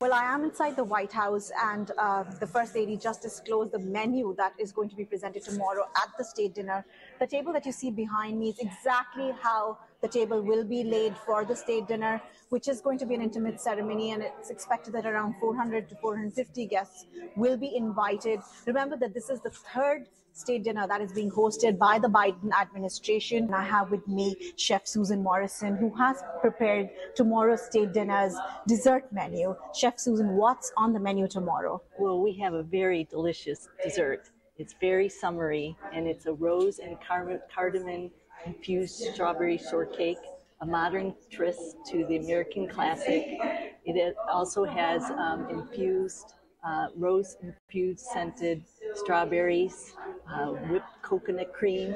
Well, I am inside the White House, and uh, the First Lady just disclosed the menu that is going to be presented tomorrow at the state dinner. The table that you see behind me is exactly how the table will be laid for the state dinner, which is going to be an intimate ceremony, and it's expected that around 400 to 450 guests will be invited. Remember that this is the third state dinner that is being hosted by the Biden administration. And I have with me Chef Susan Morrison, who has prepared tomorrow's state dinner's dessert menu. Chef Susan, what's on the menu tomorrow? Well, we have a very delicious dessert. It's very summery, and it's a rose and cardamom infused strawberry shortcake, a modern twist to the American classic. It also has um, infused uh, rose infused scented strawberries, uh, whipped coconut cream,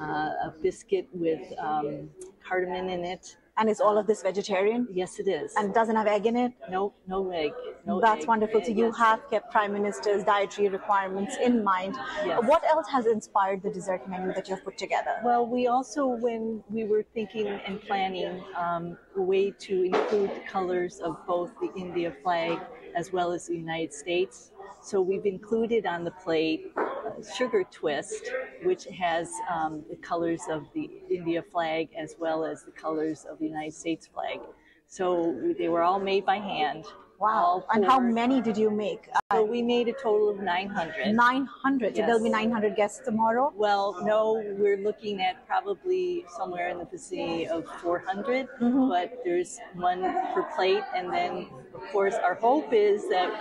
uh, a biscuit with um, cardamom in it. And is all of this vegetarian? Yes, it is. And doesn't have egg in it? no, no egg. No That's egg. wonderful. So you Yes. have kept Prime Minister's dietary requirements in mind. Yes. What else has inspired the dessert menu that you've put together? Well, we also, when we were thinking and planning um, a way to include the colors of both the India flag as well as the United States, so we've included on the plate a sugar twist, which has um, the colors of the India flag as well as the colors of the United States flag. So they were all made by hand. Wow. all And how poured. many did you make? So we made a total of 900. 900. So there'll be Yes. 900 guests tomorrow. Well, no, we're looking at probably somewhere in the vicinity of 400, but there's one per plate. And then, of course, our hope is that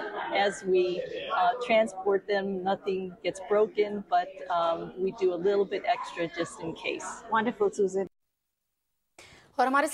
as we uh, transport them, nothing gets broken, but um, we do a little bit extra just in case. Wonderful, Susan. और हमारे